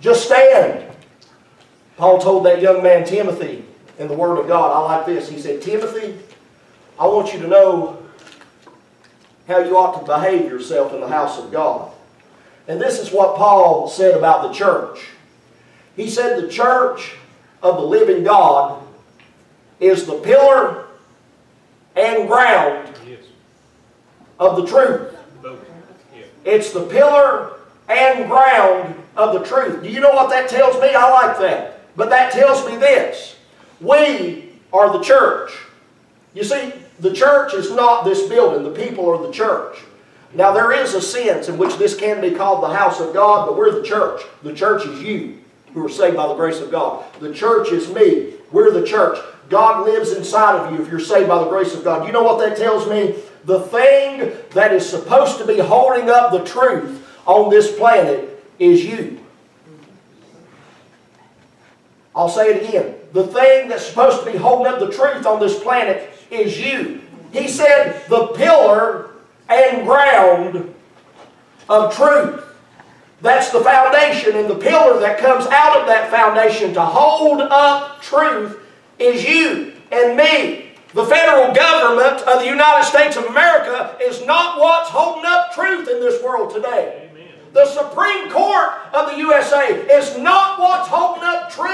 Just stand. Paul told that young man Timothy in the Word of God, I like this. He said, Timothy, I want you to know how you ought to behave yourself in the house of God. And this is what Paul said about the church. He said the church of the living God is the pillar and ground Yes. of the truth. Both. Yeah. It's the pillar and ground of the truth. Do you know what that tells me? I like that. But that tells me this. We are the church. You see, the church is not this building. The people are the church. Now, there is a sense in which this can be called the house of God, but we're the church. The church is you who are saved by the grace of God. The church is me. We're the church. God lives inside of you if you're saved by the grace of God. You know what that tells me? The thing that is supposed to be holding up the truth on this planet is you. I'll say it again. The thing that's supposed to be holding up the truth on this planet is you. He said, the pillar and ground of truth. That's the foundation, and the pillar that comes out of that foundation to hold up truth is you and me. The federal government of the United States of America is not what's holding up truth in this world today. The Supreme Court